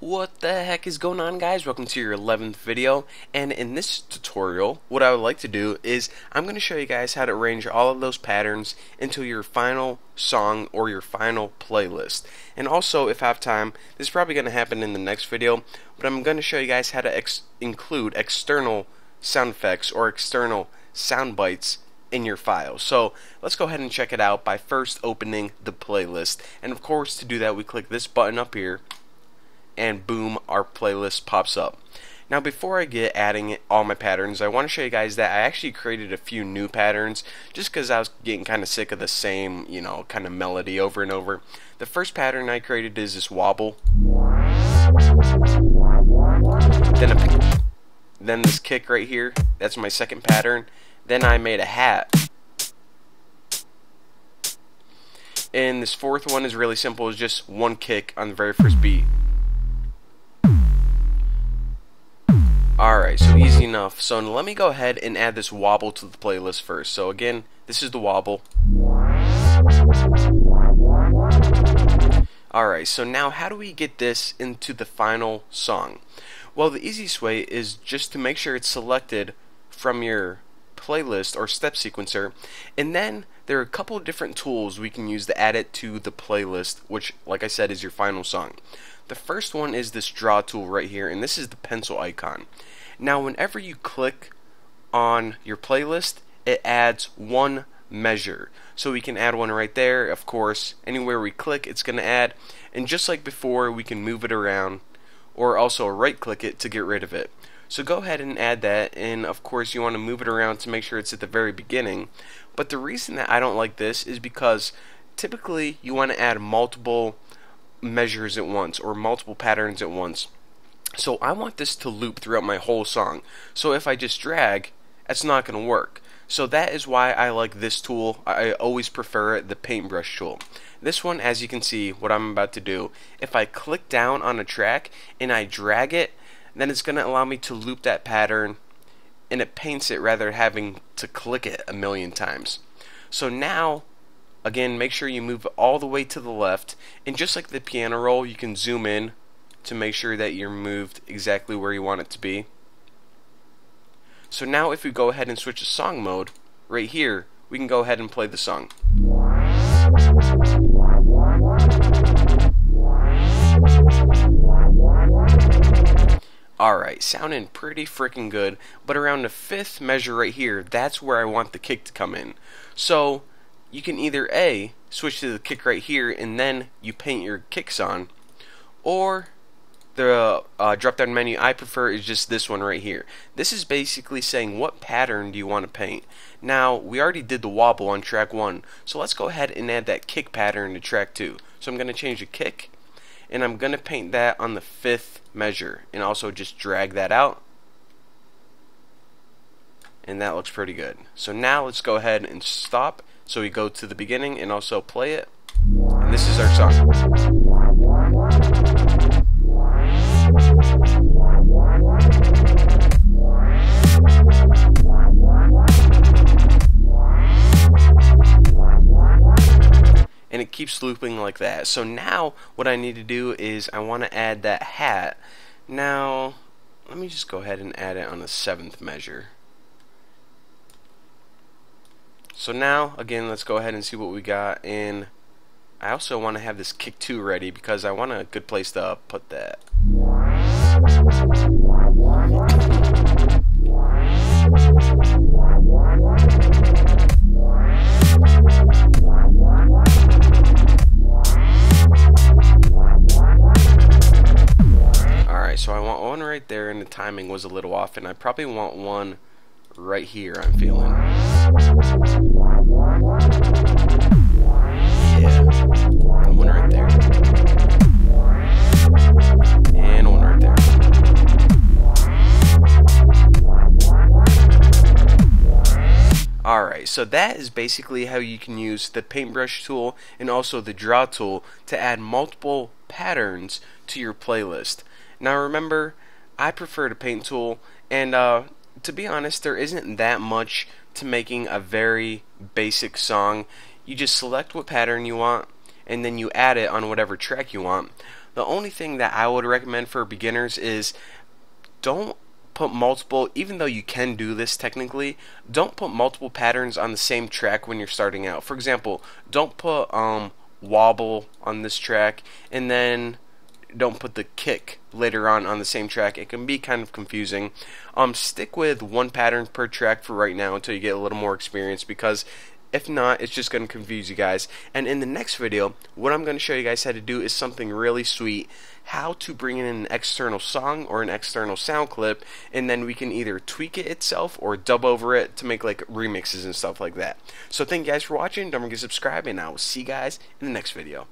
What the heck is going on guys? Welcome to your 11th video and in this tutorial what I would like to do is I'm going to show you guys how to arrange all of those patterns into your final song or your final playlist. And also if I have time, this is probably going to happen in the next video, but I'm going to show you guys how to ex include external sound effects or external sound bites in your file. So let's go ahead and check it out by first opening the playlist. And of course to do that we click this button up here and boom, our playlist pops up. Now before I get adding all my patterns, I want to show you guys that I actually created a few new patterns just because I was getting kind of sick of the same, you know, kind of melody over and over. The first pattern I created is this wobble. Then, a, then this kick right here, that's my second pattern. Then I made a hat. And this fourth one is really simple, it's just one kick on the very first beat. Alright, so easy enough. So let me go ahead and add this wobble to the playlist first. So again, this is the wobble. Alright, so now how do we get this into the final song? Well, the easiest way is just to make sure it's selected from your playlist or step sequencer, and then there are a couple of different tools we can use to add it to the playlist, which, like I said, is your final song. The first one is this draw tool right here, and this is the pencil icon. Now, whenever you click on your playlist, it adds one measure. So we can add one right there. Of course, anywhere we click, it's going to add. And just like before, we can move it around or also right click it to get rid of it. So go ahead and add that and of course you want to move it around to make sure it's at the very beginning. But the reason that I don't like this is because typically you want to add multiple measures at once or multiple patterns at once. So I want this to loop throughout my whole song. So if I just drag, that's not going to work. So that is why I like this tool. I always prefer the paintbrush tool. This one, as you can see, what I'm about to do, if I click down on a track and I drag it, then it's going to allow me to loop that pattern and it paints it rather than having to click it a million times. So now Again, make sure you move all the way to the left. And just like the piano roll, you can zoom in to make sure that you're moved exactly where you want it to be. So now if we go ahead and switch to song mode, right here, we can go ahead and play the song. Alright, sounding pretty freaking good, but around the fifth measure right here, that's where I want the kick to come in. So, you can either A, switch to the kick right here and then you paint your kicks on, or the uh, drop down menu I prefer is just this one right here. This is basically saying what pattern do you want to paint. Now, we already did the wobble on track 1, so let's go ahead and add that kick pattern to track 2. So I'm going to change the kick, and I'm going to paint that on the fifth measure, and also just drag that out. And that looks pretty good. So now let's go ahead and stop so we go to the beginning and also play it. And this is our song. Keeps looping like that. So now what I need to do is I want to add that hat. Now, let me just go ahead and add it on the seventh measure. So now, again, let's go ahead and see what we got. And I also want to have this kick 2 ready because I want a good place to put that. Want one right there and the timing was a little off and I probably want one right here I'm feeling. Yeah. One right there. And one right there. Alright, so that is basically how you can use the paintbrush tool and also the draw tool to add multiple patterns to your playlist. Now remember, I prefer the paint tool and uh, to be honest, there isn't that much to making a very basic song. You just select what pattern you want, and then you add it on whatever track you want. The only thing that I would recommend for beginners is don't put multiple, even though you can do this technically, don't put multiple patterns on the same track when you're starting out. For example, don't put um, wobble on this track and then don't put the kick later on on the same track. It can be kind of confusing. Um, stick with one pattern per track for right now until you get a little more experience because if not, it's just going to confuse you guys. And in the next video, what I'm going to show you guys how to do is something really sweet. How to bring in an external song or an external sound clip, and then we can either tweak it itself or dub over it to make like remixes and stuff like that. So thank you guys for watching. Don't forget to subscribe, and I will see you guys in the next video.